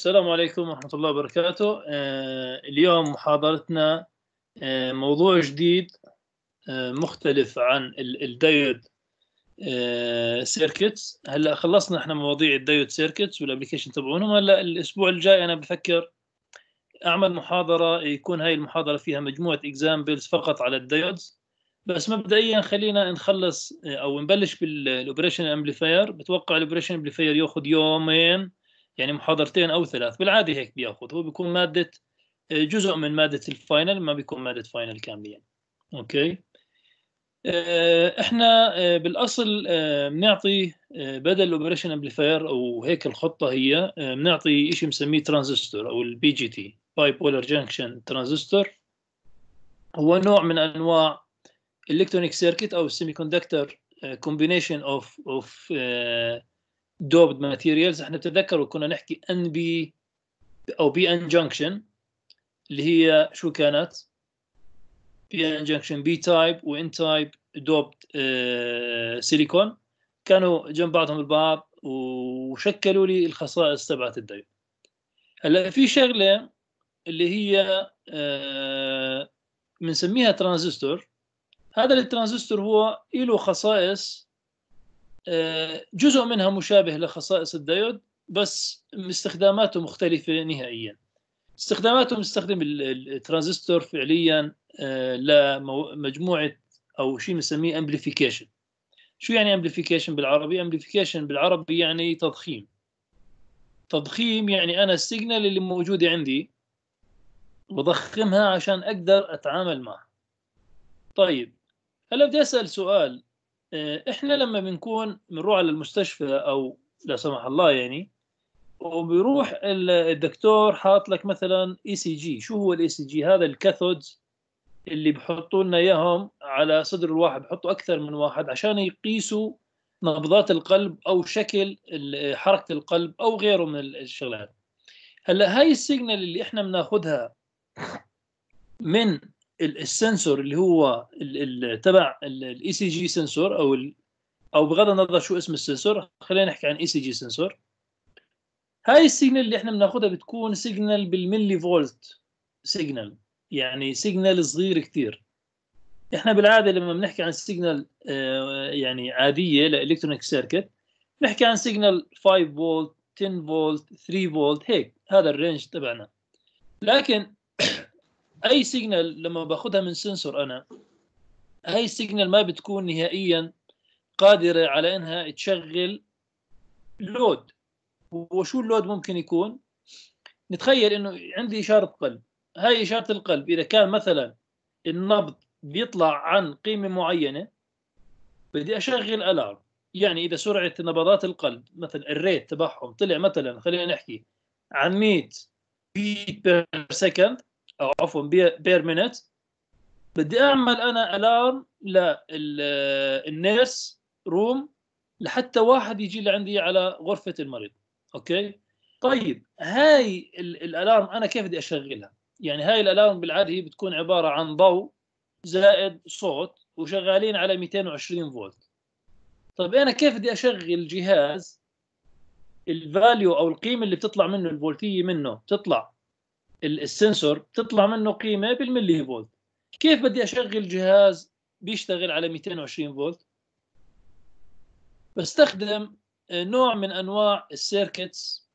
السلام عليكم ورحمة الله وبركاته. آه، اليوم محاضرتنا آه، موضوع جديد آه، مختلف عن ال- ال diode circuits هلا خلصنا إحنا مواضيع الدايود سيركتس وال application تبعونهم. هلا الأسبوع الجاي أنا بفكر أعمل محاضرة يكون هاي المحاضرة فيها مجموعة examples فقط على ال diodes بس مبدئيا خلينا نخلص أو نبلش بال operation amplifier بتوقع ال operation amplifier ياخذ يومين يعني محاضرتين أو ثلاث بالعاده هيك بيأخذ. هو بيكون مادة جزء من مادة ال final ما بيكون مادة final كاملة يعني. okay؟ آه، إحنا آه، بالأصل آه، بنعطي بدل ال operation amplifier أو هيك الخطة هي بنعطي شيء بنسميه ترانزستور أو ال BJT bipolar junction transistor هو نوع من أنواع electronic circuit أو ال semiconductor combination of of doped materials إحنا بتتذكروا كنا نحكي NP أو PN junction اللي هي شو كانت؟ PN junction P type و N type doped silicon كانوا جنب بعضهم البعض وشكلوا لي الخصائص تبعت الدايود هلا في شغلة اللي هي بنسميها ترانزستور هذا الترانزستور هو له خصائص جزء منها مشابه لخصائص الديود بس استخداماته مختلفة نهائيا. استخداماته مستخدم الترانزستور فعليا لمجموعة أو شيء بنسميه amplification شو يعني amplification بالعربي؟ amplification بالعربي يعني تضخيم. تضخيم يعني أنا ال signal اللي موجودة عندي بضخمها عشان أقدر أتعامل معها. طيب هلا بدي أسأل سؤال. إحنا لما بنكون بنروح على المستشفى أو لا سمح الله يعني وبيروح الدكتور حاط لك مثلا ECG شو هو ال ECG هذا ال cathodes اللي بحطوا لنا إياهم على صدر الواحد. بحطوا أكثر من واحد عشان يقيسوا نبضات القلب أو شكل حركة القلب أو غيره من الشغلات. هلأ هاي ال signal اللي إحنا بناخذها من ال sensor اللي هو تبع ال ECG sensor أو أو بغض النظر شو اسم ال sensor خلينا نحكي عن ECG sensor. هاي ال signal اللي إحنا بناخذها بتكون signal بالملي فولت signal يعني signal صغير كثير إحنا بالعادة لما بنحكي عن signal يعني عادية ل electronic circuit بنحكي عن signal 5 فولت 10 فولت 3 فولت هيك هذا ال range تبعنا. لكن أي signal لما باخذها من sensor أنا هاي ال signal ما بتكون نهائيا قادرة على إنها تشغل load وشو ال load ممكن يكون؟ نتخيل إنه عندي إشارة قلب. هاي إشارة القلب إذا كان مثلا النبض بيطلع عن قيمة معينة بدي أشغل alarm يعني إذا سرعة نبضات القلب مثلا ال rate تبعهم طلع مثلا خلينا نحكي عن 100 beat per second أو عفوا per minute. بدي أعمل أنا alarm لل nurse room لحتى واحد يجي لعندي على غرفة المريض. okay؟ طيب هاي ال alarm أنا كيف بدي أشغلها؟ يعني هاي ال alarm بالعادة هي بتكون عبارة عن ضوء زائد صوت وشغالين على 220 فولت. طيب أنا كيف بدي أشغل جهاز ال value أو القيمة اللي بتطلع منه الفولتية منه؟ بتطلع ال sensor بتطلع منه قيمة بالملي فولت. كيف بدي أشغل جهاز بيشتغل على 220 فولت؟ بستخدم نوع من أنواع ال circuits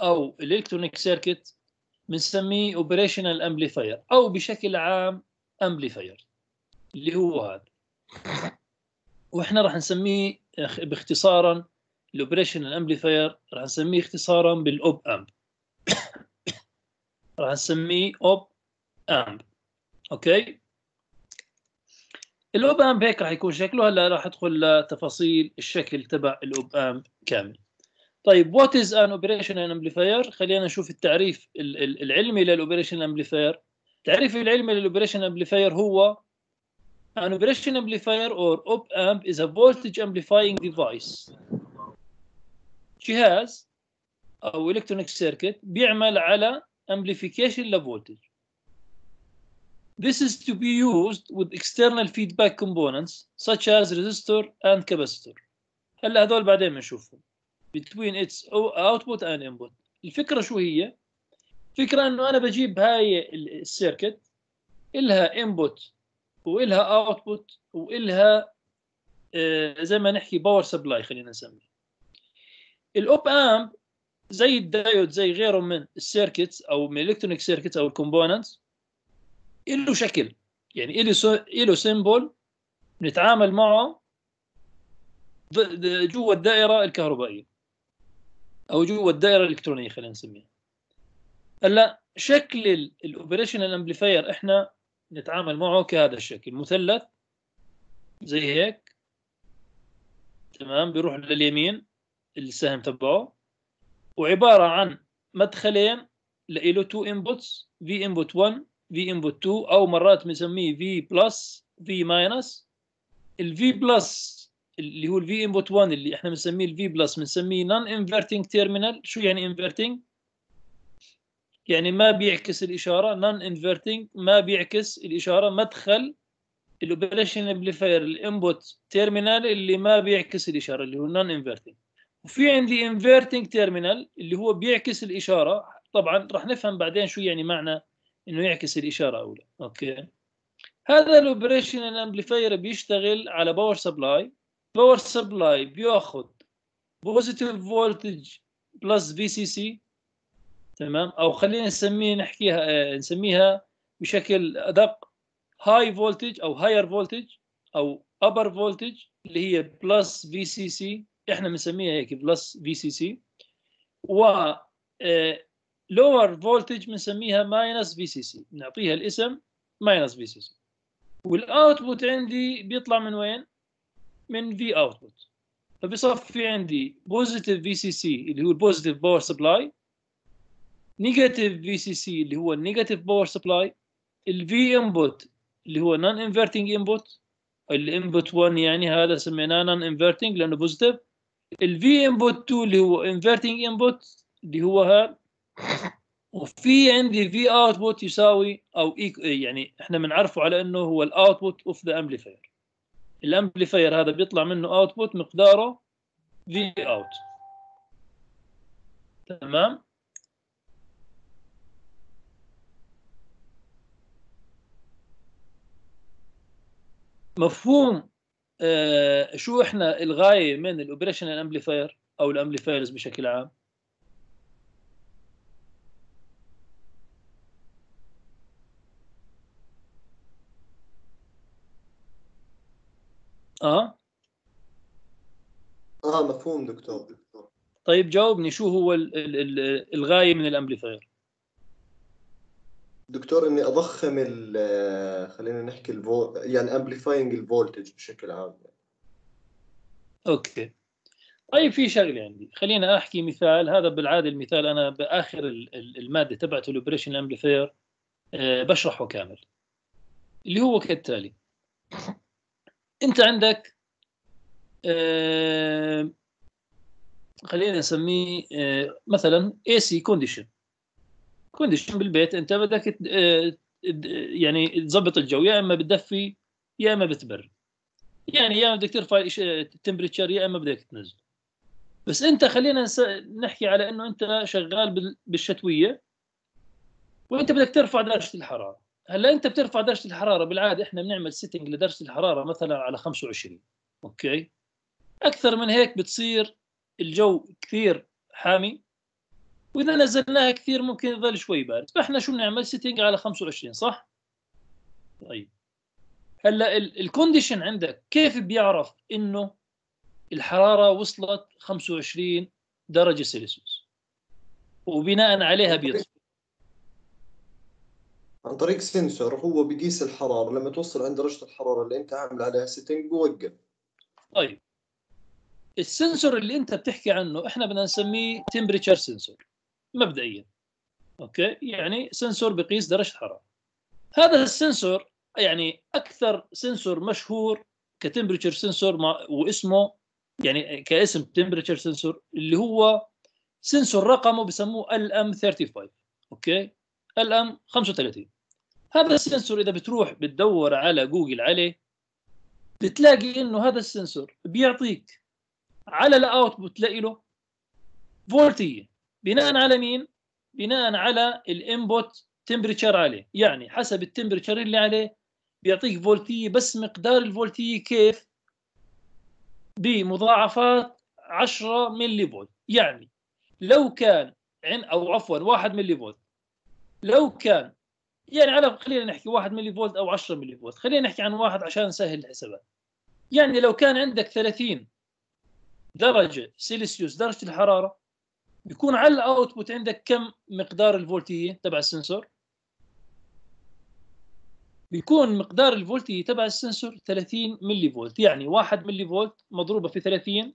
أو ال electronic circuit بنسميه operational amplifier أو بشكل عام amplifier اللي هو هذا. وإحنا راح نسميه باختصارا ال operational amplifier راح نسميه اختصارا بال op amp راح نسميه op amp okay؟ ال op amp هيك راح يكون شكله. هلا راح ادخل لتفاصيل الشكل تبع ال op amp كامل. طيب what is an operation amplifier خلينا نشوف التعريف العلمي لل operation amplifier التعريف العلمي لل operation amplifier هو an operation amplifier or op amp is a voltage amplifying device. جهاز أو electronic circuit بيعمل على amplification ل voltage This is to be used with external feedback components such as resistor and capacitor. هلا هذول بعدين بنشوفهم. Between its output and input. الفكرة شو هي فكرة إنه أنا بجيب هاي ال circuit إلها input وإلها output وإلها آه، زي ما نحكي power supply خلينا نسميه ال op amp زي الدايود زي غيره من ال circuits أو من ال electronic circuits أو ال components له شكل. يعني له له symbol نتعامل معه جوا الدائرة الكهربائية أو جوا الدائرة الإلكترونية خلينا نسميها. هلأ شكل ال operational amplifier إحنا نتعامل معه كهذا الشكل. مثلث زي هيك تمام؟ بيروح لليمين السهم تبعه. وعبارة عن مدخلين له two inputs في input 1 في input 2 أو مرات بنسميه V plus V minus ال V plus اللي هو ال V input 1 اللي إحنا بنسميه ال V plus بنسميه non-inverting terminal شو يعني inverting يعني ما بيعكس الإشارة non-inverting ما بيعكس الإشارة مدخل ال operation amplifier ال input terminal اللي ما بيعكس الإشارة اللي هو non-inverting وفي عندي inverting terminal اللي هو بيعكس الإشارة. طبعا راح نفهم بعدين شو يعني معنى إنه يعكس الإشارة أو لا okay. هذا ال operation amplifier بيشتغل على power supply power supply بياخذ positive voltage plus VCC تمام؟ أو خلينا نسميه نحكيها آه، نسميها بشكل أدق high voltage أو higher voltage أو upper voltage اللي هي plus VCC إحنا بنسميها هيك plus VCC و lower voltage بنسميها minus VCC بنعطيها الاسم minus VCC وال output عندي بيطلع من وين؟ من V output فبصفي عندي positive VCC اللي هو ال positive power supply negative VCC اللي هو ال negative power supply ال V input اللي هو non-inverting input ال input 1 يعني هذا سميناه non-inverting لأنه positive ال V input 2 اللي هو inverting input اللي هو هذا وفي عندي V output يساوي أو يعني إحنا بنعرفه على إنه هو ال output of the amplifier ال amplifier هذا بيطلع منه output مقداره V out تمام؟ مفهوم؟ آه شو إحنا الغاية من ال operational amplifier أو ال amplifiers بشكل عام؟ آه؟ آه مفهوم دكتور. طيب جاوبني شو هو ال ال ال الغاية من ال amplifier دكتور إني أضخم ال خلينا نحكي ال vo يعني amplifying ال voltage بشكل عام. okay. طيب في شغلة عندي. خلينا أحكي مثال. هذا بالعادة المثال أنا بآخر المادة تبعته ال operation amplifier آه، بشرحه كامل. اللي هو كالتالي. أنت عندك آه خلينا نسميه آه مثلا AC condition condition بالبيت. أنت بدك آه يعني تظبط الجو. يا إما بتدفي يا إما بتبرد يعني يا اما بدك ترفع ال temperature يا إما بدك تنزل. بس أنت خلينا نحكي على إنه أنت شغال بالشتوية وأنت بدك ترفع درجة الحرارة. هلأ أنت بترفع درجة الحرارة بالعادة إحنا بنعمل setting لدرجة الحرارة مثلا على 25 okay؟ أكثر من هيك بتصير الجو كثير حامي. وإذا نزلناها كثير ممكن يظل شوي بارد فاحنا شو بنعمل setting على 25 صح؟ طيب. هلأ ال condition عندك كيف بيعرف إنه الحرارة وصلت 25 درجة سلسيوس وبناء عليها بيطفي عن طريق sensor هو بيقيس الحرارة. لما توصل عند درجة الحرارة اللي أنت عامل عليها setting بوقف طيب. ال sensor اللي أنت بتحكي عنه إحنا بدنا نسميه temperature sensor مبدئيا. okay؟ يعني sensor بقيس درجة الحراره هذا ال sensor يعني أكثر sensor مشهور ك temperature sensor واسمه يعني كاسم temperature sensor اللي هو sensor رقمه بسموه LM 35 okay؟ LM 35 هذا ال sensor إذا بتروح بتدور على جوجل عليه بتلاقي إنه هذا ال sensor بيعطيك على ال output له فولتية. بناء على مين؟ بناء على ال input temperature عليه يعني حسب ال temperature اللي عليه بيعطيك فولتية بس مقدار الفولتية كيف؟ بمضاعفات 10 ملي فولت يعني لو كان عن أو عفوا 1 ملي فولت لو كان يعني على خلينا نحكي 1 ملي فولت أو 10 ملي فولت خلينا نحكي عن واحد عشان نسهل الحسابات. يعني لو كان عندك 30 درجة سيلسيوس درجة الحرارة بيكون على ال output عندك كم مقدار الفولتيه تبع ال sensor؟ بيكون مقدار الفولتيه تبع ال sensor 30 ملي فولت. يعني 1 ملي فولت مضروبة في 30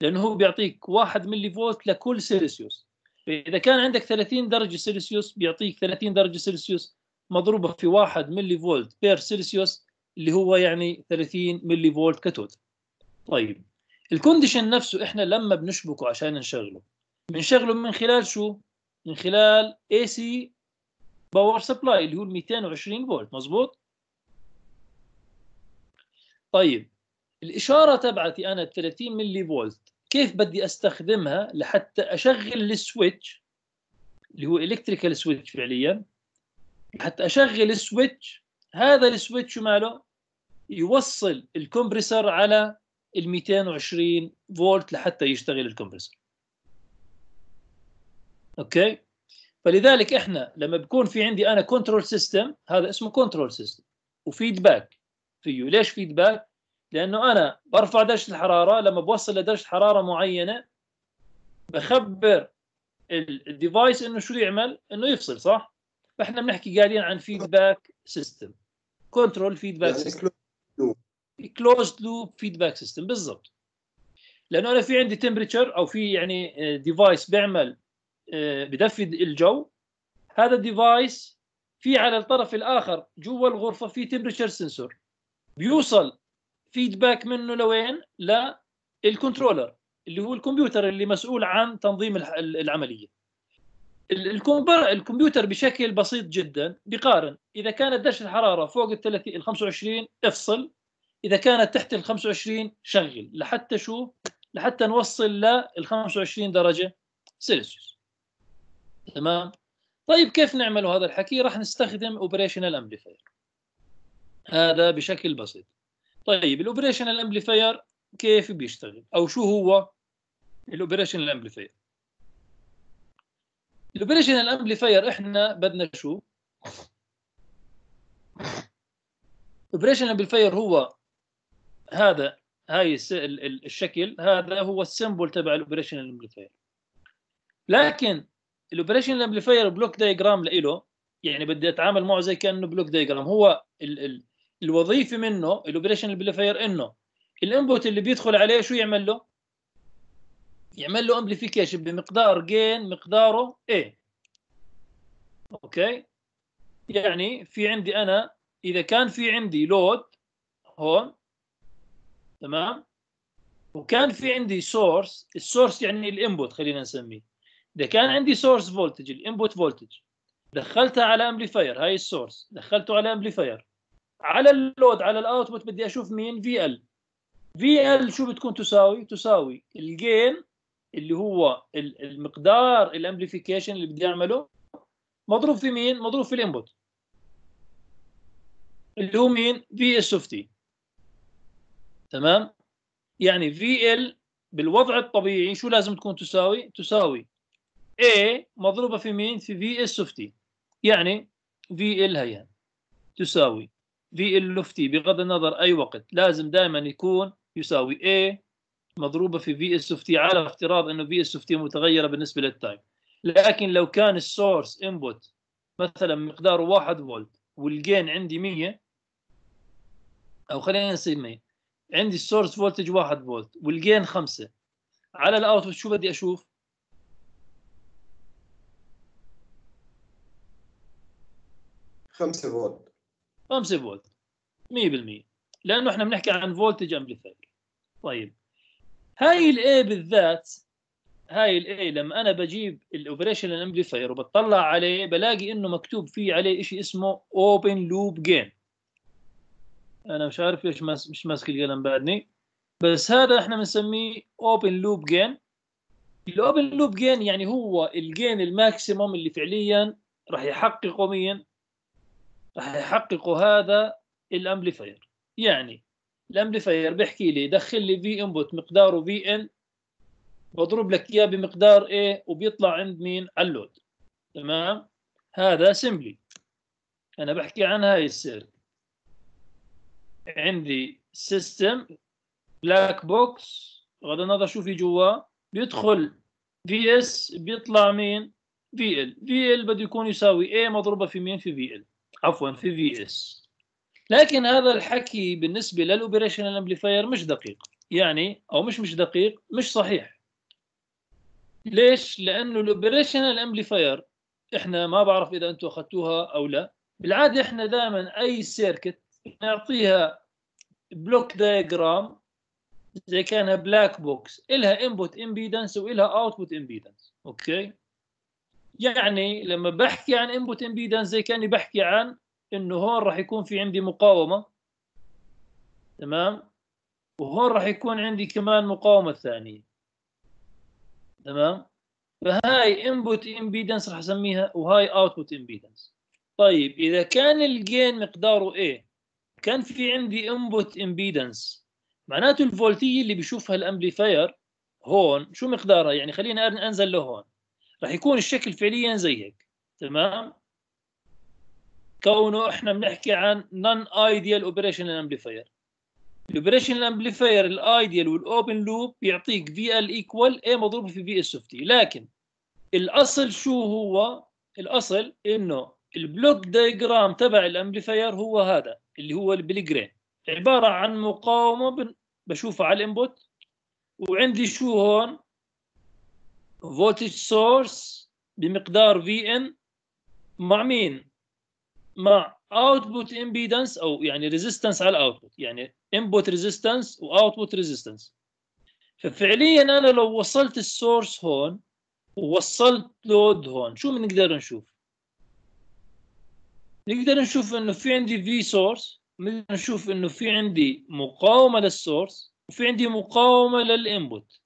لأنه هو بيعطيك 1 ملي فولت لكل سيلسيوس. فإذا كان عندك 30 درجة سيلسيوس بيعطيك 30 درجة سيلسيوس مضروبة في 1 ملي فولت per سيلسيوس اللي هو يعني 30 ملي فولت كتوت طيب ال condition نفسه إحنا لما بنشبكه عشان نشغله بنشغله من خلال شو؟ من خلال AC power supply اللي هو 220 فولت مزبوط طيب الإشارة تبعتي أنا 30 ملي فولت كيف بدي أستخدمها لحتى أشغل ال switch اللي هو electrical switch فعليا؟ حتى أشغل ال switch هذا ال switch ماله؟ يوصل ال compressor على ال 220 فولت لحتى يشتغل ال compressor. أوكي؟ فلذلك إحنا لما بكون في عندي أنا control system هذا اسمه control system و feedback فيه ليش feedback لأنه أنا برفع درجة الحرارة لما بوصل لدرجة حرارة معينة بخبر ال device إنه شو يعمل؟ إنه يفصل صح؟ فإحنا بنحكي قاعدين عن feedback system control feedback system closed loop feedback system بالضبط. لأنه أنا في عندي temperature أو في يعني device بيعمل آه، بدفي الجو. هذا ال device في على الطرف الآخر جوا الغرفة في temperature sensor بيوصل feedback منه لوين؟ لل controller اللي هو الكمبيوتر اللي مسؤول عن تنظيم العملية. الكمبيوتر بشكل بسيط جدا بيقارن. إذا كانت درجه الحرارة فوق ال 30 ال 25 افصل. إذا كانت تحت ال 25 شغل لحتى شو؟ لحتى نوصل لل 25 درجة سلسيوس تمام؟ طيب كيف نعمل هذا الحكي؟ راح نستخدم operational amplifier هذا بشكل بسيط. طيب ال operational amplifier كيف بيشتغل؟ أو شو هو ال operational amplifier ال operational amplifier إحنا بدنا شو؟ ال operational amplifier هو هذا هاي الشكل هذا هو ال symbol تبع ال operational amplifier لكن ال operational amplifier block diagram له يعني بدي أتعامل معه زي كأنه block diagram. هو ال ال الوظيفة منه ال operational amplifier إنه ال input اللي بيدخل عليه شو يعمل له؟ يعمل له amplification بمقدار gain مقداره A. أوكي؟ يعني في عندي أنا إذا كان في عندي load هون تمام؟ وكان في عندي source ال source يعني ال input خلينا نسميه. إذا كان عندي source voltage ال input voltage دخلتها على amplifier هاي ال source دخلته على amplifier على ال load على ال output بدي أشوف مين؟ VL VL شو بتكون تساوي؟ تساوي ال gain اللي هو المقدار ال amplification اللي بدي أعمله مضروب في مين؟ مضروب في ال input اللي هو مين؟ VS of T تمام؟ يعني VL بالوضع الطبيعي شو لازم تكون تساوي؟ تساوي A مضروبة في مين؟ في VS of T يعني VL هي تساوي VL of T بغض النظر أي وقت. لازم دائما يكون يساوي A مضروبة في VS of T على افتراض إنه VS of T متغيرة بالنسبة لل time. لكن لو كان ال source input مثلا مقداره 1 فولت وال gain عندي 100 أو خلينا نسميه عندي ال source voltage 1 فولت وال gain 5 على ال output شو بدي أشوف؟ خمسة فولت. 5 فولت. 100% لأنه إحنا بنحكي عن voltage amplifier. طيب. هاي ال A بالذات هاي ال A لما أنا بجيب ال operational amplifier وبطلع عليه بلاقي إنه مكتوب فيه عليه شيء اسمه open loop gain أنا مش عارف ليش مش ماسك القلم بعدني بس هذا إحنا بنسميه open loop gain ال open loop gain يعني هو ال gain ال maximum اللي فعليا راح يحققه مين؟ راح يحققه هذا ال amplifier يعني ال amplifier بيحكي لي دخل لي في input مقداره V in بضرب لك إياه بمقدار A وبيطلع عند مين؟ على ال load تمام؟ هذا simply أنا بحكي عن هاي السير عندي system black box بغض النظر شو في جوا بيدخل VS بيطلع مين؟ VL VL بده يكون يساوي A مضروبة في مين؟ في VL عفوا في VS لكن هذا الحكي بالنسبة لل operational amplifier مش دقيق. يعني أو مش مش دقيق مش صحيح. ليش؟ لأنه ال operational amplifier إحنا ما بعرف إذا أنتم أخذتوها أو لا. بالعادة إحنا دائما أي circuit نعطيها block diagram زي كأنها black box إلها input impedance وإلها output impedance أوكي؟ يعني لما بحكي عن input impedance زي كأني بحكي عن إنه هون راح يكون في عندي مقاومة. تمام؟ وهون راح يكون عندي كمان مقاومة ثانية تمام؟ فهاي input impedance راح أسميها وهاي output impedance طيب إذا كان ال gain مقداره A كان في عندي input impedance معناته الفولتية اللي بيشوفها ال amplifier هون شو مقدارها؟ يعني خلينا أنزل لهون راح يكون الشكل فعليا زي هيك تمام؟ كونه إحنا بنحكي عن non-ideal operational amplifier ال operational amplifier ال ideal وال open loop بيعطيك VL equal A مضروبه في VS of T لكن الأصل شو هو؟ الأصل إنه ال block diagram تبع ال amplifier هو هذا اللي هو البليجرين عبارة عن مقاومة بشوفها على ال input وعندي شو هون؟ voltage source بمقدار V in مع مين؟ مع output impedance أو يعني resistance على ال output يعني input resistance و output resistance ففعليا أنا لو وصلت ال source هون ووصلت load هون شو بنقدر نشوف؟ نقدر نشوف إنه في عندي V source نقدر نشوف إنه في عندي مقاومة لل source وفي عندي مقاومة لل input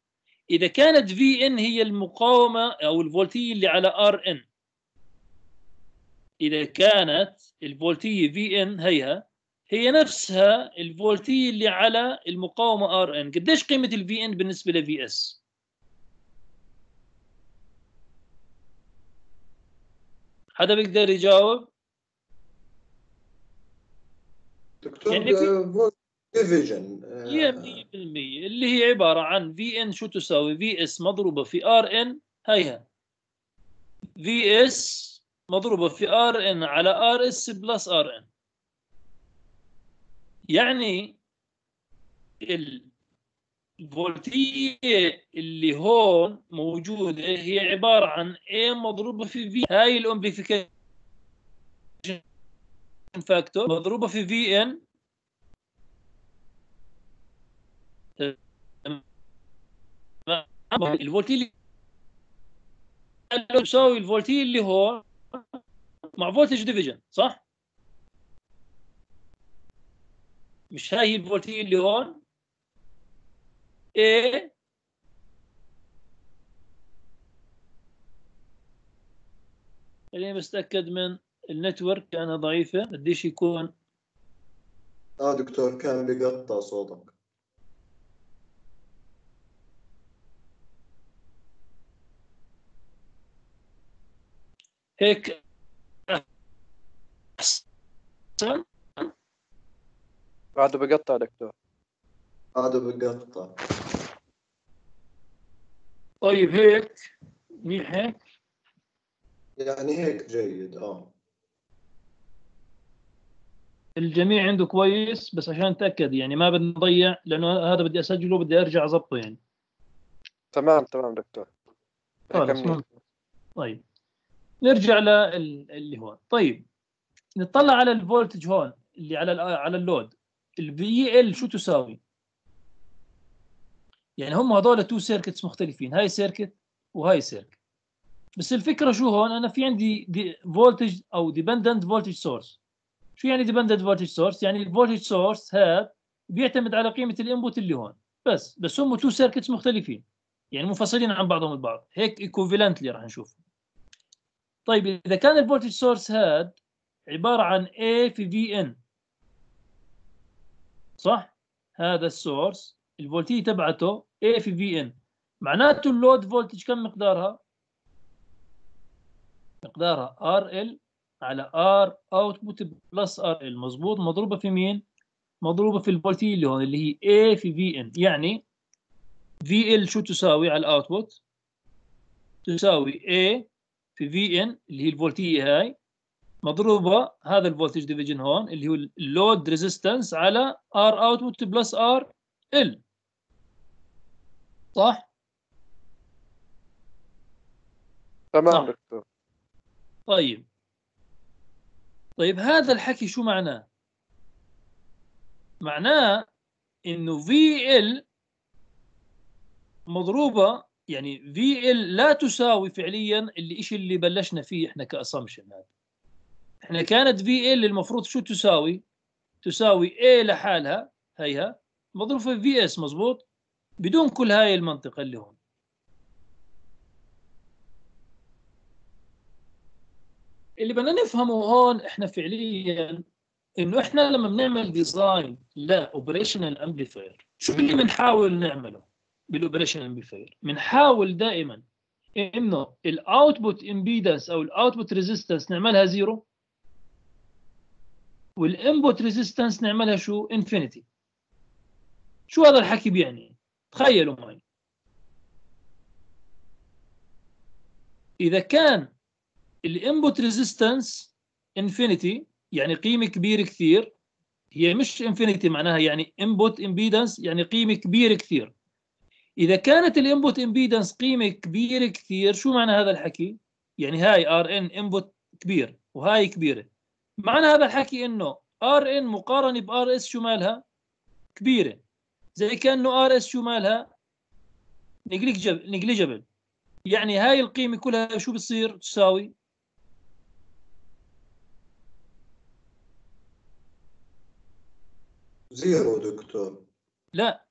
إذا كانت V in هي المقاومة أو الفولتية اللي على R in إذا كانت الفولتية V in هيها هي نفسها الفولتية اللي على المقاومة R in قديش قيمة ال V in بالنسبة ل VS حدا بيقدر يجاوب؟ دكتور يعني V- division هي 100% اللي هي عبارة عن V in شو تساوي؟ VS مضروبة في R in هيها. VS مضروبة في R in على RS plus R in يعني الفولتيه اللي هون موجودة هي عبارة عن A مضروبة في في هاي ال amplification factor مضروبة في V in الفولتيه اللي تساوي الفولتيه اللي هون مع voltage division صح؟ مش هاي هي اللي هون A خليني بس اتاكد من النتورك كانها ضعيفه قديش يكون آه دكتور كان بيقطع صوتك هيك أحسن. بعده بقطع دكتور. هذا بيقطع طيب هيك. منيح هيك؟ يعني هيك جيد آه. الجميع عنده كويس بس عشان أتأكد يعني ما بدنا نضيع لأنه هذا بدي أسجله بدي أرجع اضبطه يعني. تمام تمام دكتور. طيب. نرجع للي هون. طيب نطلع على الفولتج هون اللي على على اللود. الفي ال شو تساوي؟ يعني هم هذول two circuits مختلفين هاي circuit وهاي circuit بس الفكرة شو هون؟ أنا في عندي D voltage أو dependent voltage source شو يعني dependent voltage source يعني ال voltage source هذا بيعتمد على قيمة ال input اللي هون. بس بس هم two circuits مختلفين. يعني منفصلين عن بعضهم البعض. هيك equivalently راح نشوف طيب إذا كان ال voltage source هاد عبارة عن A في V in صح؟ هذا ال source الفولتيه تبعته A في V in معناته ال load voltage كم مقدارها؟ مقدارها RL على R output plus RL مضبوط مضروبة في مين؟ مضروبة في الفولتيه اللي هون اللي هي A في V in يعني VL شو تساوي على ال output تساوي A في V in اللي هي الفولتيه هاي مضروبة هذا ال voltage division هون اللي هو ال load resistance على R output plus RL صح؟ تمام. دكتور طيب طيب هذا الحكي شو معناه؟ معناه إنه VL مضروبة يعني VL لا تساوي فعليا اللي شيء اللي بلشنا فيه إحنا ك assumption هذا. إحنا كانت VL المفروض شو تساوي؟ تساوي A لحالها هيها. مضروب في VS مضبوط بدون كل هاي المنطقة اللي هون. اللي بدنا نفهمه هون إحنا فعليا إنه إحنا لما بنعمل design ل operational amplifier شو اللي بنحاول نعمله؟ بال operational amplifier بنحاول دائما إنه ال output impedance أو ال output resistance نعملها zero وال input resistance نعملها شو؟ infinity شو هذا الحكي بيعني؟ تخيلوا معي. إذا كان ال input resistance infinity يعني قيمة كبيرة كثير هي مش infinity معناها يعني input impedance يعني قيمة كبيرة كثير. إذا كانت ال input impedance قيمة كبيرة كثير شو معنى هذا الحكي؟ يعني هاي R in input كبير وهاي كبيرة. معنى هذا الحكي إنه R in مقارنة ب RS شو مالها؟ كبيرة. زي كأنه RS شو مالها؟ negligible يعني هاي القيمة كلها شو بتصير؟ تساوي؟ zero دكتور. لا.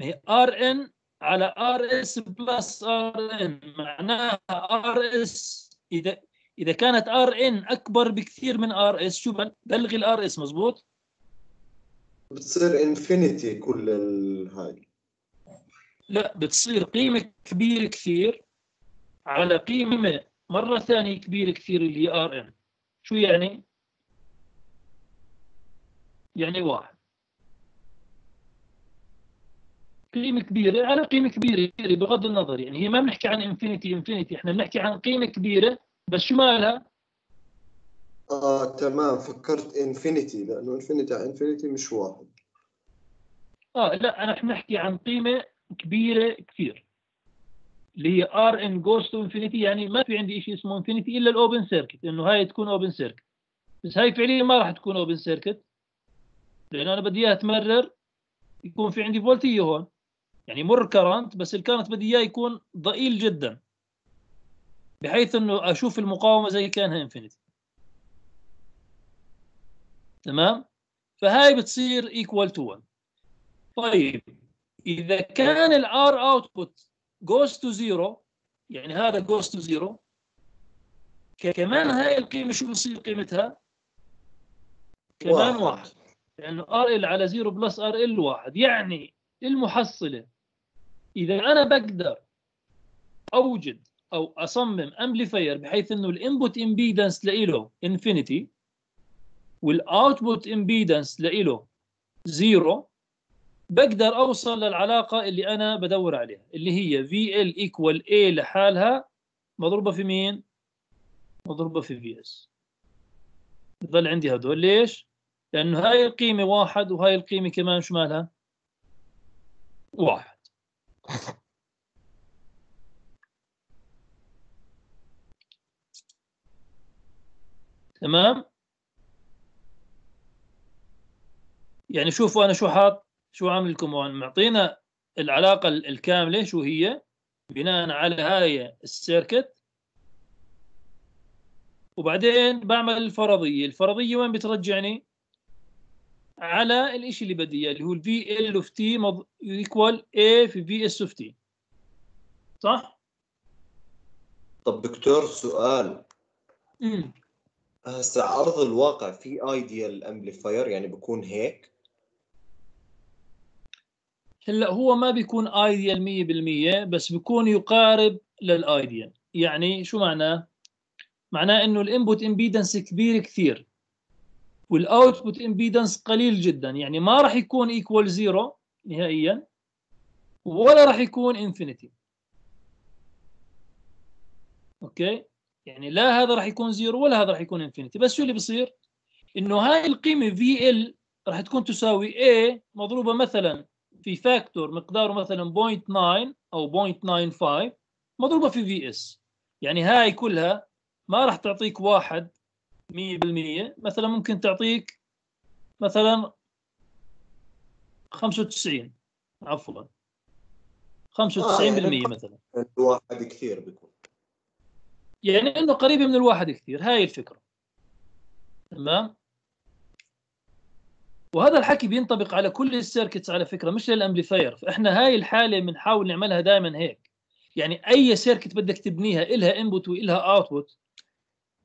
هي R in على RS plus R in معناها RS إذا إذا كانت R in أكبر بكثير من RS شو بل- بلغي ال RS مزبوط بتصير infinity كل الهاي لا بتصير قيمة كبيرة كثير على قيمة مرة ثانية كبيرة كثير اللي هي R in شو يعني؟ يعني واحد. قيمة كبيرة على قيمة كبيرة كبيرة بغض النظر يعني هي ما بنحكي عن infinity infinity إحنا بنحكي عن قيمة كبيرة بس شو مالها؟ آه تمام فكرت infinity لأنه infinity على infinity مش واحد. آه لا أنا بنحكي عن قيمة كبيرة كثير اللي هي R in goes to infinity يعني ما في عندي شيء اسمه infinity إلا ال open circuit إنه هاي تكون open circuit بس هاي فعليا ما راح تكون open circuit لأنه أنا بدي إياها تمرر يكون في عندي فولتيه هون. يعني مر current بس ال current بدي إياه يكون ضئيل جدا بحيث إنه أشوف المقاومة زي كانها infinity. تمام؟ فهاي بتصير equal to 1 طيب إذا كان ال R output goes to zero يعني هذا goes to zero كمان هاي القيمة شو بصير قيمتها؟ كمان واحد. لأنه RL على zero plus RL واحد. يعني المحصلة إذا أنا بقدر أوجد أو أصمم amplifier بحيث إنه ال input impedance له infinity وال output impedance له zero بقدر أوصل للعلاقة اللي أنا بدور عليها اللي هي VL equal A لحالها مضروبة في مين؟ مضروبة في في اس بضل عندي هدول ليش؟ لأنه هاي القيمة واحد وهاي القيمة كمان شو مالها؟ واحد تمام؟ يعني شوفوا أنا شو حاط شو عامل لكم هون. معطينا العلاقة ال- الكاملة شو هي؟ بناء على هاي ال circuit. وبعدين بعمل الفرضيه الفرضية وين بترجعني؟ على الشيء اللي بدي إياه اللي هو ال VL of t equal A في VS of t صح؟ طب دكتور سؤال. امم هسه على أرض الواقع في ideal amplifier يعني بكون هيك؟ هلأ هو ما بيكون ideal 100% بس بيكون يقارب لل ideal يعني شو معناه؟ معناه إنه ال input impedance كبير كثير. وال output impedance قليل جدا. يعني ما راح يكون equal zero نهائيا ولا راح يكون infinity أوكي؟ يعني لا هذا راح يكون zero ولا هذا راح يكون infinity بس شو اللي بصير إنه هاي القيمة VL راح تكون تساوي A مضروبة مثلا في factor مقداره مثلا 0.9 أو 0.95 مضروبة في VS يعني هاي كلها ما راح تعطيك واحد 100% مثلا ممكن تعطيك مثلا 95 عفوا. 95% يعني مثلا. الواحد كثير بيكون. يعني إنه قريبه من الواحد كثير. هاي الفكرة. تمام؟ وهذا الحكي بينطبق على كل ال circuits على فكرة مش لل amplifier. فإحنا هاي الحالة بنحاول نعملها دائما هيك. يعني أي circuit بدك تبنيها إلها input وإلها output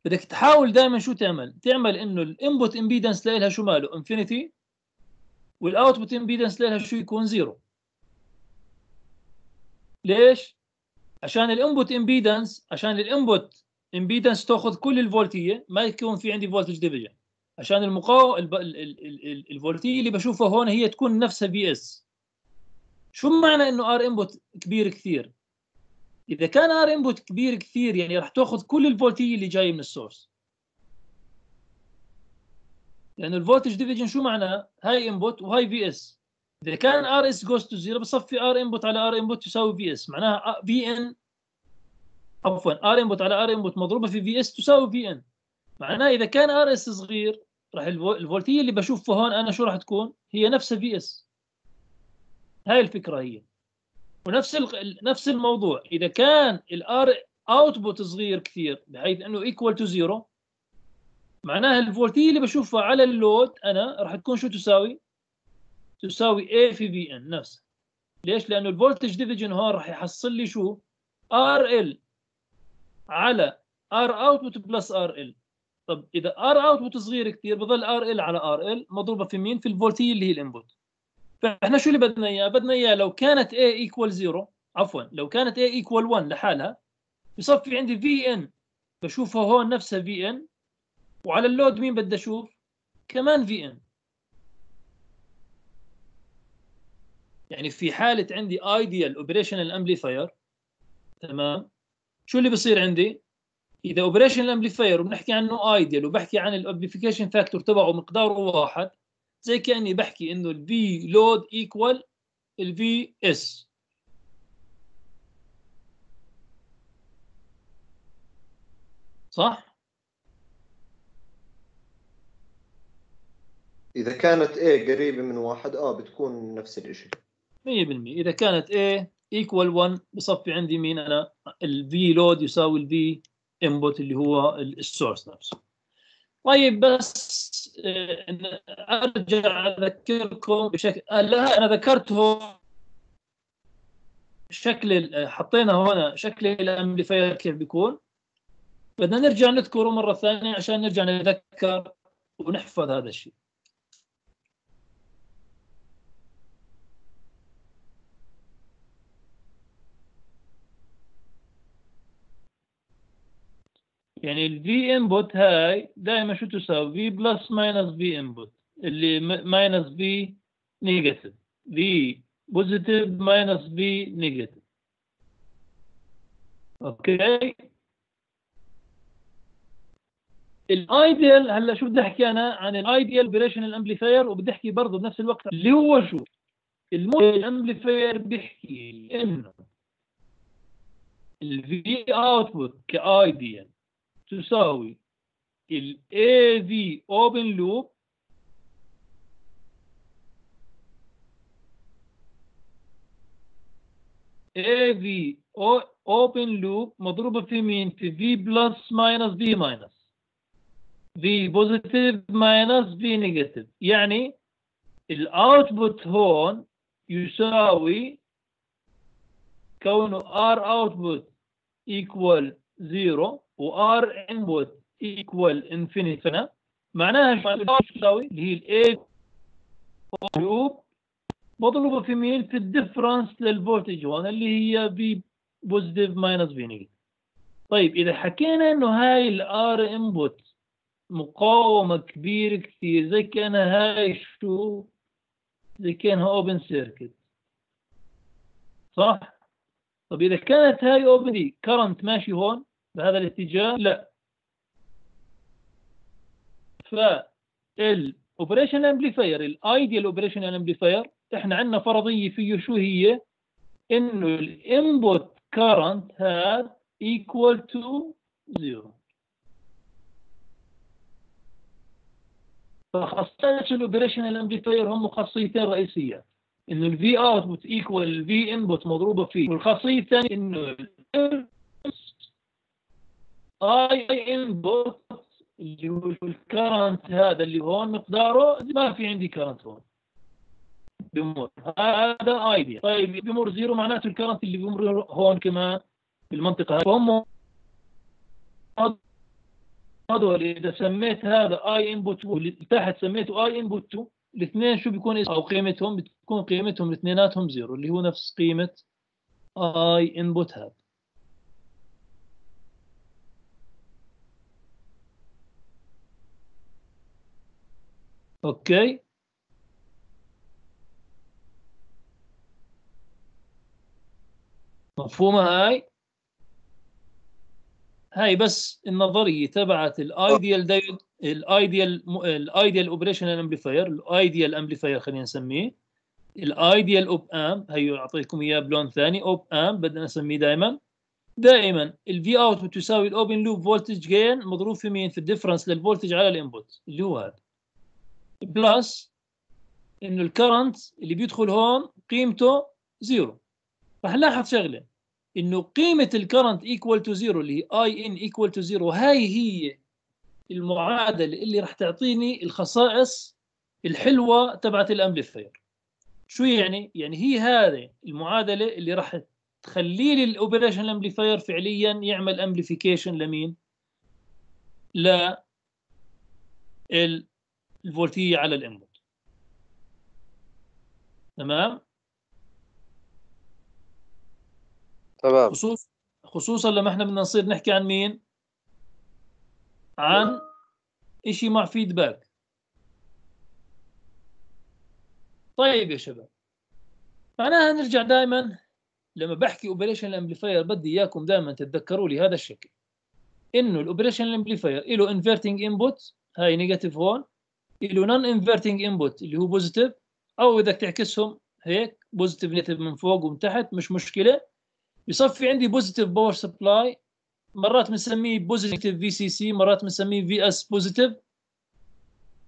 بدك تحاول دائما شو تعمل؟ تعمل إنه ال input impedance لها شو ماله؟ infinity وال output impedance لها شو يكون؟ zero ليش؟ عشان ال input impedance عشان ال input impedance تأخذ كل الفولتية ما يكون في عندي voltage division عشان المقاو الفولتية اللي بشوفها هون هي تكون نفسها VS شو معنى إنه R input كبير كثير؟ إذا كان R input كبير كثير يعني راح تأخذ كل الفولتية اللي جاي من ال source لأنه ال voltage division شو معناه هاي input وهاي VS إذا كان RS goes to zero بصفي R input على R input يساوي VS معناها V in عفوا R input على R input مضروبة في VS تساوي V in معناها إذا كان RS صغير راح الفولتية اللي بشوفها هون أنا شو راح تكون؟ هي نفسها VS هاي الفكرة هي. ونفس نفس الموضوع إذا كان ال R output صغير كثير بحيث إنه equal to zero معناها الفولتيه اللي بشوفها على ال load أنا راح تكون شو تساوي؟ تساوي A في V in نفسها ليش؟ لأنه ال voltage division هون راح يحصل لي شو؟ RL على R output plus RL طب إذا R output صغير كثير بضل RL على RL مضروبة في مين؟ في الفولتيه اللي هي ال input فإحنا شو اللي بدنا إياه؟ بدنا إياه لو كانت A equal 0 عفوا لو كانت A equal 1 لحالها بصفي عندي V in بشوفها هون نفسها V in وعلى ال load مين بدي أشوف؟ كمان V in يعني في حالة عندي ideal operational amplifier تمام شو اللي بصير عندي؟ إذا operational amplifier وبنحكي عنه ideal وبحكي عن ال amplification factor تبعه مقداره واحد زي كأني بحكي إنه ال V load equal ال VS صح؟ إذا كانت A قريبة من واحد آه بتكون نفس الشيء 100% إذا كانت A equal 1 بصفي عندي مين أنا؟ ال V load يساوي ال V input اللي هو ال source نفسه. طيب بس آه، أرجع أذكركم بشكل آه، لا أنا ذكرته شكل حطينا هنا شكل ال amplifier كيف بيكون. بدنا نرجع نذكره مرة ثانية عشان نرجع نتذكر ونحفظ هذا الشيء. يعني ال V input هاي دائما شو تساوي؟ V plus minus V input اللي ماينس V negative V positive minus V negative okay ال ideal هلا شو بدي أحكي أنا عن ال ideal operational amplifier وبدي أحكي برضه بنفس الوقت اللي هو شو؟ ال amplifier بيحكي إنه ال V output ك ideal تساوي ال AV open loop AV open loop مضروبة في مين؟ في V plus minus V minus V positive minus V negative يعني ال output هون يساوي كونه R output equal zero و R input equal infinity هنا معناها شو؟ تساوي؟ اللي هي ال A V مضروبه في مين؟ في ال difference لل voltage هون اللي هي V positive minus V negative طيب إذا حكينا إنه هاي ال R input مقاومة كبيرة كثير زي كانها هاي شو؟ زي كأنها open circuit صح؟ طب إذا كانت هاي open في current ماشي هون بهذا الاتجاه؟ لا. ف ال operation amplifier ال ideal operation amplifier إحنا عندنا فرضية فيه شو هي إنه ال input current has equal to zero. فخاصية ال operational amplifier هم خاصيتين رئيسية. إنه ال V output equal ال V input مضروبة فيه والخاصية الثانية إنه I input اللي هو ال current هذا اللي هون مقداره ما في عندي current هون. بيمر هذا ايديا طيب بيمر zero معناته ال current اللي بيمر هون كمان بالمنطقة هذه. فهم هذول إذا سميت هذا I input واللي تحت سميته I input 2 الاثنين شو بيكون؟ أو قيمتهم بتكون قيمتهم الاثنيناتهم zero اللي هو نفس قيمة I input هذا. okay. مفهومة هاي؟ هاي بس النظرية تبعت الايديال دايود الايديال الايديال اوبريشنال امبليفاير الايديال امبليفاير خلينا نسميه. ال ideal op amp هي أعطيكم إياه بلون ثاني op amp بدنا نسميه دائما دائما ال V out بتساوي ال open loop voltage gain مضروب في مين في ال difference لل voltage على ال input اللي هو هذا. plus إنه ال current اللي بيدخل هون قيمته zero راح نلاحظ شغلة. إنه قيمة ال current equal to zero اللي هي I in equal to zero هاي هي المعادلة اللي راح تعطيني الخصائص الحلوة تبعت ال amplifier شو يعني؟ يعني هي هذه المعادلة اللي راح تخلي لي ال operation amplifier فعليا يعمل amplification لمين؟ ل الفولتية على ال input. تمام؟ تمام. خصوص خصوصا لما إحنا بدنا نصير نحكي عن مين؟ عن إشي مع feedback طيب يا شباب. معناها نرجع دائما لما بحكي operation amplifier بدي إياكم دائما تتذكروا لي هذا الشكل. إنه ال operation amplifier له inverting input هاي negative هون له non inverting input اللي هو positive أو إذا تعكسهم هيك positive negative من فوق ومن تحت مش مشكلة. بصفي عندي positive power supply مرات بنسميه positive VCC مرات بنسميه VS positive ال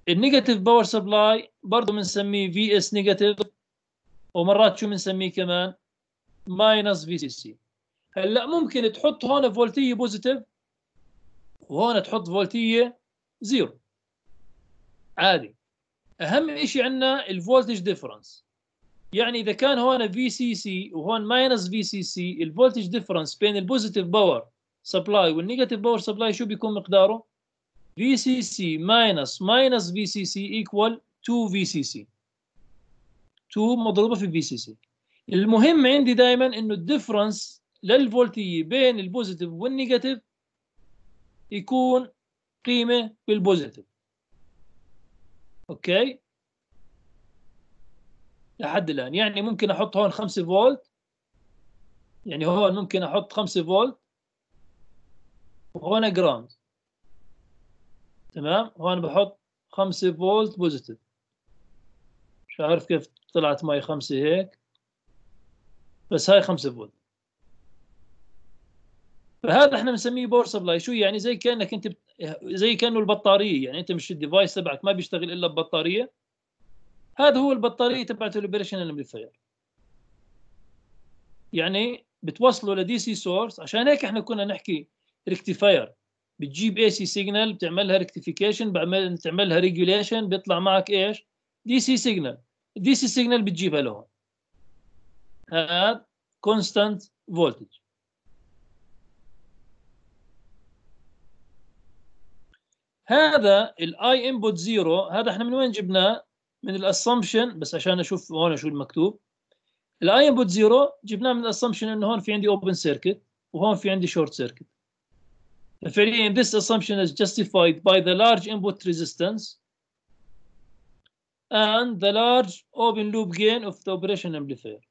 negative power supply برضه بنسميه VS negative ومرات شو بنسميه كمان؟ minus VCC هلأ ممكن تحط هون فولتيه positive وهون تحط فولتيه zero. عادي. أهم شيء عندنا ال voltage difference يعني إذا كان هون VCC وهون minus VCC ال voltage difference بين ال positive power supply وال negative power supply شو بيكون مقداره؟ في سي سي ماينس ماينس في سي سي ايكوال 2 في سي سي 2 مضروبة في VCC المهم عندي دائما إنه ال difference للفولتيه بين ال positive وال negative يكون قيمة بال positive okay؟ لحد الآن. يعني ممكن أحط هون 5 فولت. يعني هون ممكن أحط 5 فولت. وهون ground. تمام؟ هون بحط 5 فولت positive. مش عارف كيف طلعت معي 5 هيك. بس هاي 5 فولت. فهذا إحنا بنسميه power supply شو يعني؟ زي كأنك أنت. زي كأنه البطارية يعني أنت مش ال device تبعك ما بيشتغل إلا ببطارية. هذا هو البطارية تبعت ال operational amplifier يعني بتوصله ل DC source عشان هيك إحنا كنا نحكي rectifier بتجيب AC signal بتعملها rectification بعمل تعملها regulation بيطلع معك إيش؟ DC signal DC signal بتجيبها لهون. هذا constant voltage هذا ال I input zero هذا إحنا من وين جبناه؟ من ال assumption بس عشان أشوف هون شو المكتوب. ال I input zero جبناه من ال assumption إنه هون في عندي open circuit وهون في عندي short circuit فعليا this assumption is justified by the large input resistance and the large open loop gain of the operation amplifier.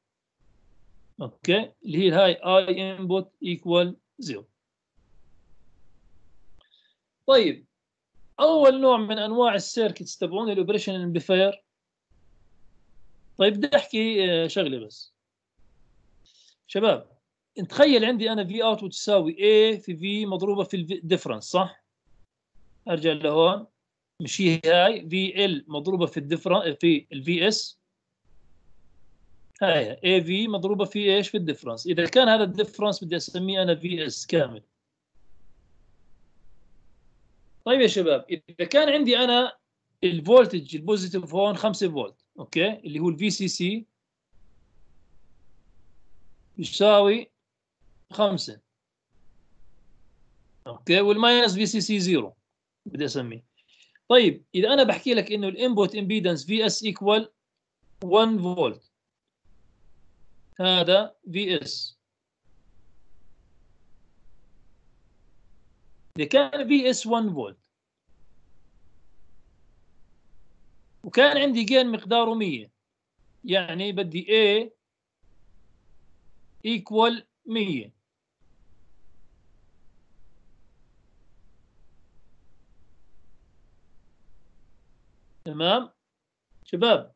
okay اللي هي هاي I input equal zero طيب أول نوع من أنواع ال circuits تبعون ال operation amplifier طيب بدي أحكي آه، شغلة بس. شباب تخيل عندي أنا V out تساوي A في V مضروبة في ال difference صح؟ أرجع لهون. مش هي هاي. في ال مضروبة في ال difference في ال VS هاي AV مضروبة في إيش؟ في ال difference إذا كان هذا ال difference بدي أسميه أنا VS كامل. طيب يا شباب إذا كان عندي أنا ال voltage ال positive هون 5 فولت okay؟ اللي هو ال VCC يساوي 5 okay؟ وال minus VCC 0 بدي أسميه. طيب إذا أنا بحكي لك إنه ال input impedance VS equal 1 فولت هذا VS اذا كان VS 1 فولت وكان عندي gain مقداره 100 يعني بدي A equal 100 تمام؟ شباب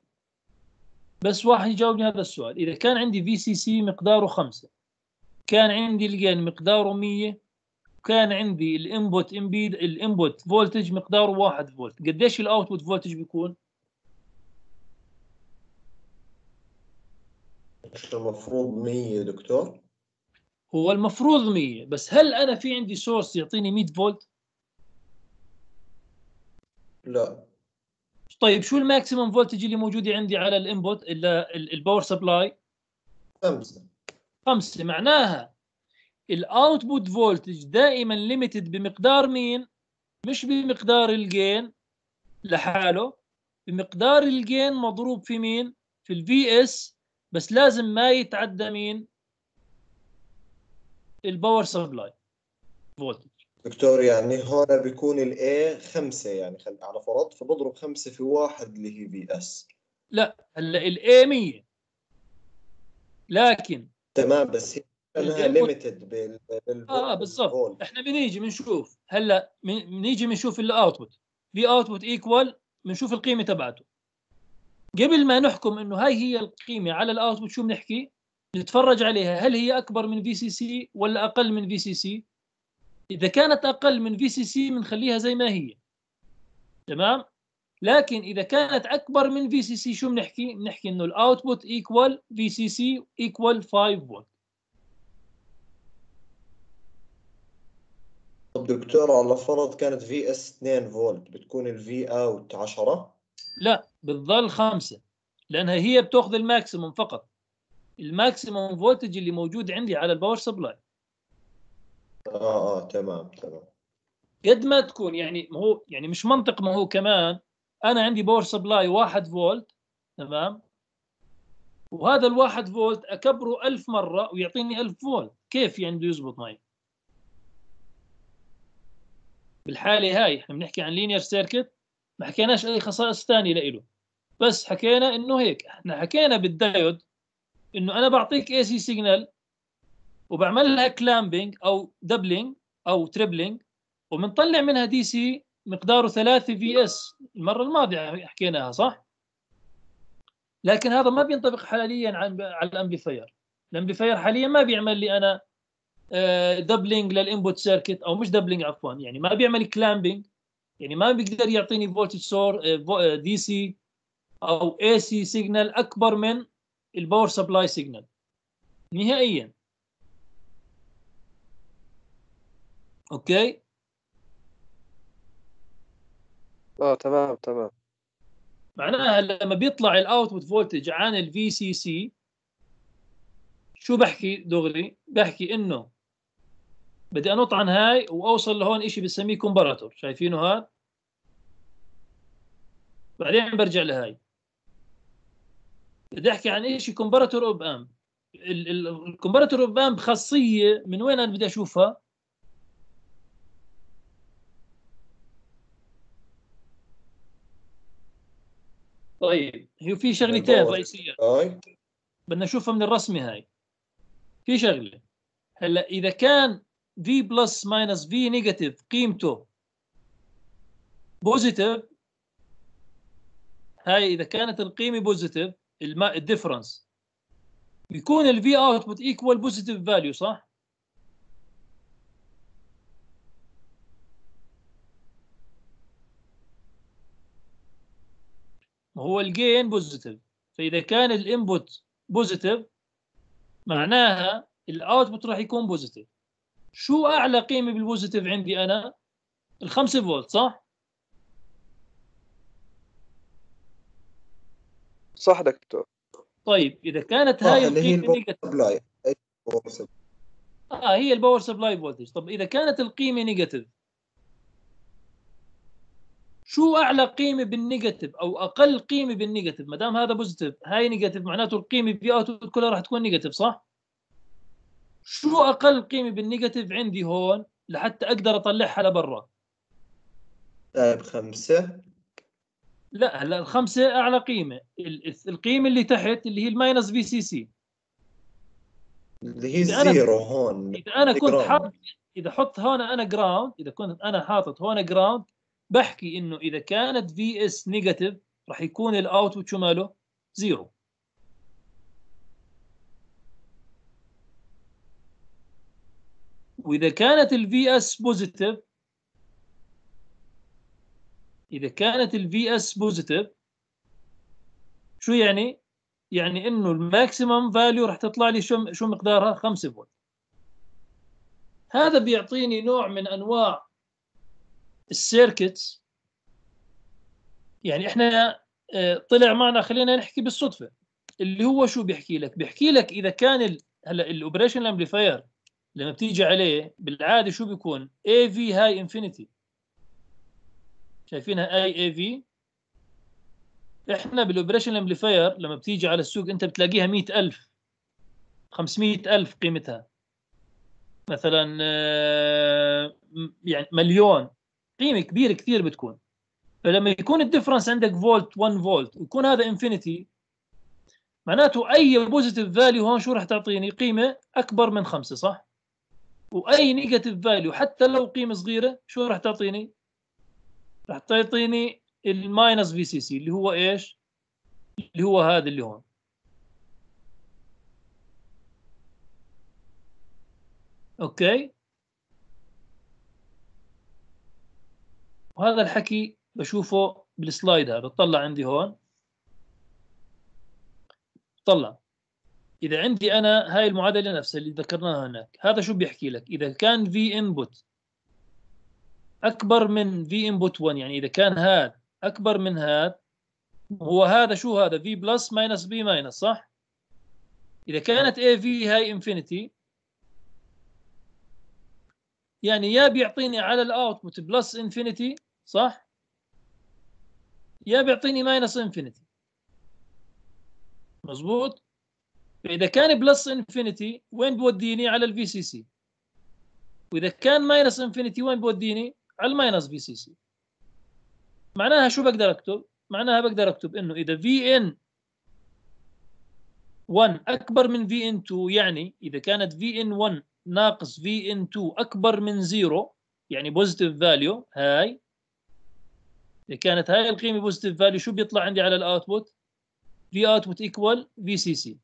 بس واحد يجاوبني هذا السؤال. إذا كان عندي VCC مقداره 5 كان عندي ال gain مقداره 100 وكان عندي ال input imped- ال input voltage مقداره 1 فولت. قديش ال output voltage بيكون؟ المفروض 100 دكتور؟ هو المفروض 100 بس هل أنا في عندي source يعطيني 100 فولت؟ لا. طيب شو ال maximum voltage اللي موجودة عندي على ال input ال power supply خمسة. خمسة معناها ال output voltage دائما limited بمقدار مين؟ مش بمقدار ال gain لحاله. بمقدار ال gain مضروب في مين؟ في ال VS بس لازم ما يتعدى مين؟ ال power supply voltage دكتور يعني هون بيكون ال A خمسة يعني خل... على فرض فبضرب خمسة في واحد اللي هي VS لا هلأ ال A 100 لكن تمام بس هي limited بال بال آه بالضبط. إحنا بنيجي بنشوف. هلأ من- بنيجي بنشوف ال output V output equal بنشوف القيمة تبعته. قبل ما نحكم إنه هاي هي القيمة على ال output شو بنحكي؟ نتفرج عليها. هل هي أكبر من VCC ولا أقل من VCC إذا كانت أقل من VCC بنخليها زي ما هي. تمام؟ لكن إذا كانت أكبر من VCC شو بنحكي؟ بنحكي إنه ال output equal VCC equal 5 فولت طب دكتور على فرض كانت VS 2 فولت بتكون ال V out 10 لا بتظل خمسة لأنها هي بتأخذ ال maximum فقط. ال maximum voltage اللي موجود عندي على ال power supply آه آه تمام تمام. قد ما تكون يعني ما هو يعني مش منطق ما هو كمان أنا عندي power supply واحد فولت تمام؟ وهذا الواحد فولت أكبره ألف مرة ويعطيني ألف فولت. كيف يعني بده يزبط معي؟ بالحالة هاي إحنا بنحكي عن linear circuit ما حكيناش أي خصائص ثانية لإله. بس حكينا إنه هيك إحنا حكينا بالدايود إنه أنا بعطيك AC signal وبعمل لها clamping أو doubling أو tripling وبنطلع منها DC مقداره 3 VS المرة الماضية حكيناها صح؟ لكن هذا ما بينطبق حاليا على ال amplifier ال amplifier حاليا ما بيعمل لي أنا doubling لل input circuit أو مش doubling عفوا. يعني ما بيعمل clamping يعني ما بيقدر يعطيني voltage sour- DC أو AC signal أكبر من ال power supply signal نهائيا. okay؟ آه تمام تمام. معناها لما بيطلع ال output voltage عن ال VCC شو بحكي دغري؟ بحكي إنه بدي أنط عن هاي وأوصل لهون شيء بسميه comparator. شايفينه هذا؟ بعدين برجع لهاي. بدي أحكي عن شيء comparator op amp. ال comparator op amp خاصية من وين أنا بدي أشوفها؟ طيب هي في شغلتين رئيسيه هاي. بدنا نشوفها من الرسمه هاي. في شغلة. هلأ إذا كان في plus minus V negative قيمته positive هاي إذا كانت القيمة positive ال difference بيكون ال V output equal positive value صح؟ هو ال gain positive فإذا كان ال input positive معناها ال output راح يكون positive شو أعلى قيمة بال positive عندي أنا؟ الخمسة فولت صح؟ صح دكتور. طيب إذا كانت هاي اللي هي القيمة power supply. آه هي ال power supply voltage طب إذا كانت القيمة negative شو أعلى قيمة بال negative أو أقل قيمة بال negative ما دام هذا positive هاي negative معناته القيمة V out كلها راح تكون negative صح؟ شو أقل قيمة بال negative عندي هون لحتى أقدر أطلعها لبرا؟ طيب خمسة. لا هلا الخمسة أعلى قيمة. ال- القيمة اللي تحت اللي هي ال minus VCC اللي هي zero هون إذا أنا كنت. حاطط إذا حط هون أنا ground إذا كنت أنا حاطط هون ground بحكي إنه إذا كانت VS negative راح يكون ال output شو ماله؟ zero. وإذا كانت ال VS positive إذا كانت ال VS positive شو يعني؟ يعني إنه ال maximum value راح تطلع لي شو شو مقدارها 5 فولت هذا بيعطيني نوع من أنواع ال circuits يعني إحنا آه، طلع معنا خلينا نحكي بالصدفة اللي هو شو بيحكي لك بيحكي لك إذا كان. هلا ال operation amplifier لما بتيجي عليه بالعادة شو بيكون؟ AV هاي infinity شايفينها A AV إحنا بال operation amplifier لما بتيجي على السوق أنت بتلاقيها 100000 500000 قيمتها. مثلا آه، يعني مليون. قيمة كبيرة كثير بتكون. فلما يكون ال difference عندك فولت 1 فولت ويكون هذا infinity معناته أي positive value هون شو راح تعطيني؟ قيمة أكبر من خمسة صح؟ وأي negative value حتى لو قيمة صغيرة شو راح تعطيني؟ راح تعطيني ال minus VCC اللي هو إيش؟ اللي هو هذا اللي هون. Okay؟ وهذا الحكي بشوفه بال slide هذا بطلع عندي هون. طلع. إذا عندي أنا هاي المعادلة نفسها اللي ذكرناها هناك هذا شو بيحكي لك؟ إذا كان V input أكبر من V input 1 يعني إذا كان هذا أكبر من هذا هو هذا شو هذا؟ V plus minus V minus صح؟ إذا كانت AV هاي infinity يعني يا بيعطيني على ال output plus infinity صح؟ يا بيعطيني minus infinity مزبوط فإذا كان plus infinity وين بوديني؟ على ال VCC وإذا كان minus infinity وين بوديني؟ على ال minus VCC معناها شو بقدر أكتب؟ معناها بقدر أكتب إنه إذا V in 1 أكبر من V in 2 يعني إذا كانت V in 1 ناقص V in 2 أكبر من zero يعني positive value هاي. إذا كانت هاي القيمة positive value شو بيطلع عندي على ال output V output equal VCC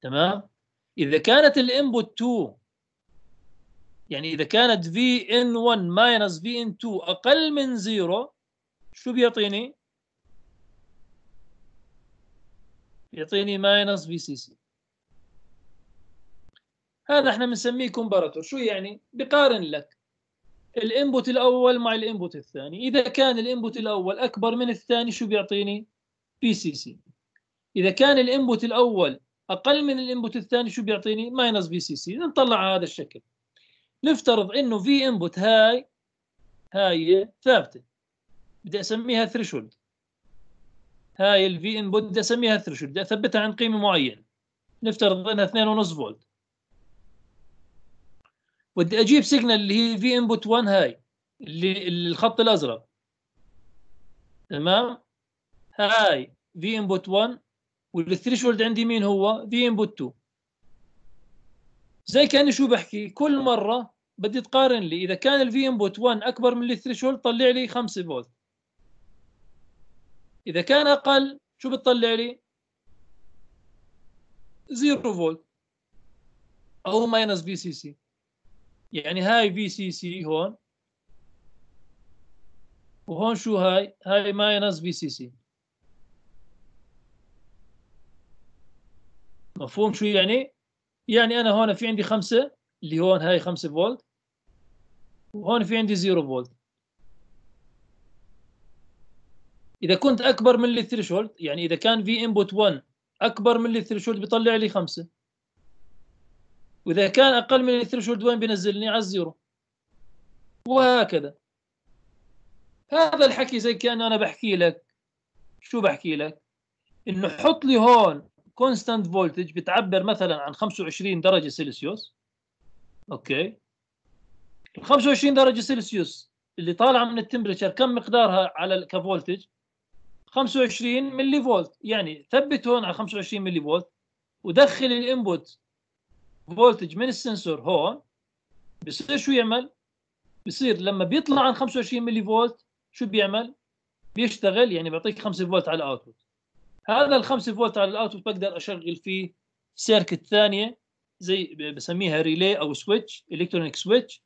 تمام؟ إذا كانت ال input 2 يعني إذا كانت V in 1 minus V in 2 أقل من zero شو بيعطيني؟ يعطيني minus VCC هذا إحنا بنسميه comparator شو يعني؟ بقارن لك. ال input الأول مع ال input الثاني. إذا كان ال input الأول أكبر من الثاني شو بيعطيني؟ VCC إذا كان ال input الأول أقل من ال input الثاني شو بيعطيني؟ minus VCC. نطلع على هذا الشكل. نفترض إنه V input هاي هاي ثابتة. بدي أسميها threshold هاي ال V input بدي أسميها threshold بدي أثبتها عند قيمة معينة. نفترض إنها 2.5 فولت. بدي أجيب signal اللي هي V input 1 هاي اللي الخط الأزرق. تمام؟ هاي V input 1 وال threshold عندي مين هو؟ V input 2 زي كأني شو بحكي كل مرة بدي تقارن لي. إذا كان ال V input 1 أكبر من ال threshold طلع لي 5 فولت. إذا كان أقل شو بتطلع لي؟ 0 فولت. أو minus VCC. يعني هاي VCC هون. وهون شو هاي؟ هاي minus VCC. مفهوم شو يعني؟ يعني أنا هون في عندي خمسة اللي هون هاي خمسة فولت وهون في عندي zero volt. إذا كنت أكبر من ال threshold يعني إذا كان في input 1 أكبر من ال threshold بيطلع لي خمسة. وإذا كان أقل من ال threshold وين بينزلني على ال zero. وهكذا. هذا الحكي زي كان أنا بحكي لك. شو بحكي لك؟ إنه حط لي هون constant voltage بتعبر مثلا عن 25 درجة سلسيوس okay. ال 25 درجة سلسيوس اللي طالعة من ال temperature كم مقدارها على ك voltage؟ 25 ملي فولت. يعني ثبت هون على 25 ملي فولت. ودخل ال input voltage من ال sensor هون. بصير شو يعمل؟ بصير لما بيطلع عن 25 ملي فولت شو بيعمل؟ بيشتغل يعني بيعطيك 5 فولت على ال output هذا ال 5 فولت على ال output بقدر أشغل فيه circuit ثانية زي بسميها relay أو switch electronic switch.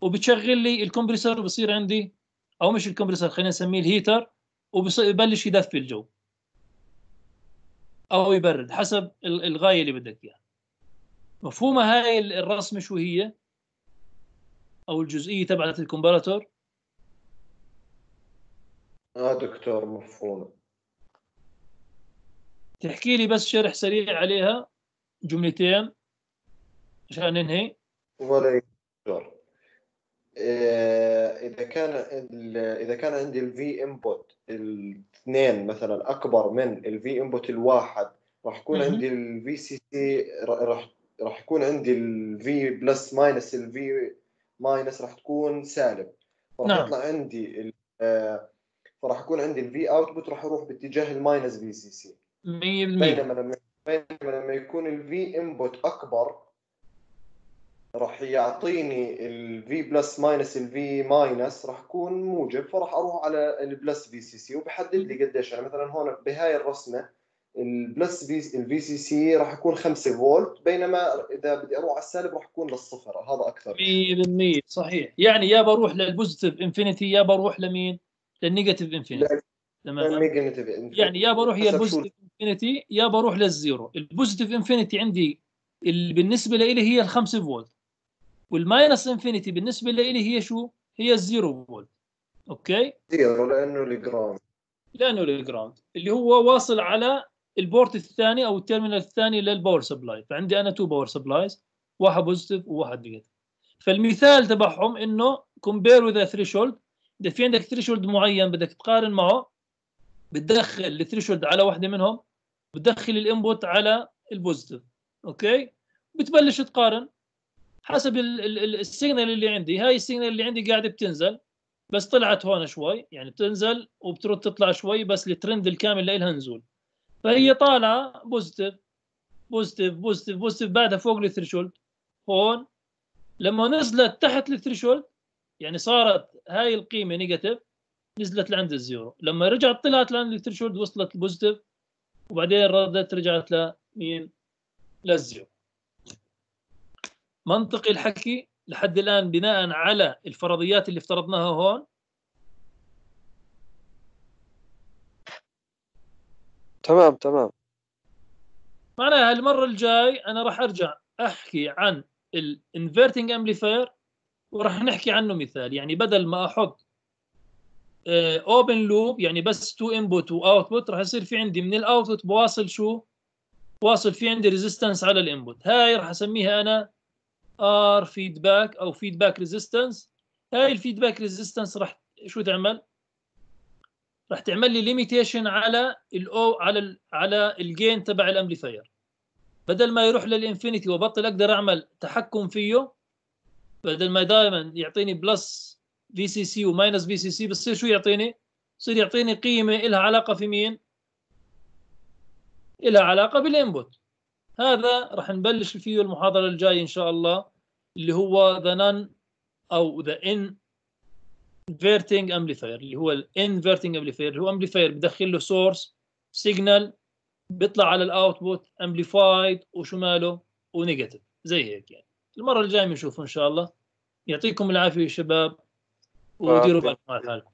وبتشغل لي ال compressor وبصير عندي أو مش ال compressor خلينا نسميه ال heater وبيبلش يدفي الجو. أو يبرد حسب الغاية اللي بدك إياها. مفهومة هاي الرسمة شو هي؟ أو الجزئية تبعت ال comparator؟ آه دكتور مفهومه تحكي لي بس شرح سريع عليها جملتين عشان ننهي؟ ولا دكتور إذا كان إذا كان عندي ال V input الاثنين مثلا أكبر من ال V input الواحد راح يكون عندي ال VCC راح راح يكون عندي ال V plus minus ال V minus راح تكون سالب. راح نعم. يطلع عندي فراح يكون عندي ال V output راح يروح باتجاه ال minus VCC 100% بينما لما بينما لما يكون ال V input أكبر راح يعطيني ال V plus minus ال V minus راح يكون موجب فراح أروح على ال plus VCC وبحدد لي قديش. يعني مثلا هون بهاي الرسمة ال plus في ال VCC راح يكون 5 فولت بينما إذا بدي أروح على السالب راح يكون للصفر. هذا أكثر. 100% صحيح. يعني يا بروح لل positive infinity يا بروح لمين؟ لل negative infinity تمام. يعني يا بروح يا ال positive infinity يا بروح لل zero. ال positive infinity عندي اللي بالنسبة لي هي ال 5 فولت. وال minus infinity بالنسبة لي هي شو؟ هي ال zero volt. okay؟ zero لأنه ال ground. لأنه ال ground. اللي هو واصل على ال port الثاني أو ال terminal الثاني لل power supply فعندي أنا two power supplies واحد positive وواحد negative فالمثال تبعهم إنه compare with threshold إذا في عندك threshold معين بدك تقارن معه بتدخل ال threshold على واحدة منهم بتدخل ال input على ال positive okay؟ بتبلش تقارن. حسب ال signal اللي عندي هاي ال signal اللي عندي قاعدة بتنزل بس طلعت هون شوي يعني بتنزل وبترد تطلع شوي بس الترند الكامل لها نزول. فهي طالعة positive positive positive positive بعدها فوق ال threshold هون لما نزلت تحت ال threshold يعني صارت هاي القيمة negative نزلت لعند ال zero. لما رجعت طلعت لعند ال threshold وصلت ال positive وبعدين ردت رجعت لمين لل zero. منطقي الحكي لحد الآن بناء على الفرضيات اللي افترضناها هون. تمام تمام. معناها المرة الجاي أنا راح أرجع أحكي عن ال inverting amplifier وراح نحكي عنه مثال. يعني بدل ما أحط open loop يعني بس two input و output راح يصير في عندي من ال output بواصل شو؟ واصل في عندي resistance على ال input هاي راح أسميها أنا R feedback أو feedback resistance هاي ال feedback resistance راح شو تعمل؟ راح تعمل لي limitation على ال او على ال على ال gain تبع ال amplifier بدل ما يروح لل infinity وبطل أقدر أعمل تحكم فيه بدل ما دائما يعطيني plus VCC و minus VCC بصير شو يعطيني؟ بصير يعطيني قيمة لها علاقة في مين؟ لها علاقة بال input هذا راح نبلش فيه المحاضرة الجاية إن شاء الله اللي هو the non أو the inverting amplifier اللي هو ال inverting amplifier اللي هو amplifier بدخل له source signal بيطلع على ال output amplified وشو ماله؟ و negative. زي هيك يعني. المرة الجاية بنشوفه إن شاء الله. يعطيكم العافية يا شباب. وديروا بالكم على حالكم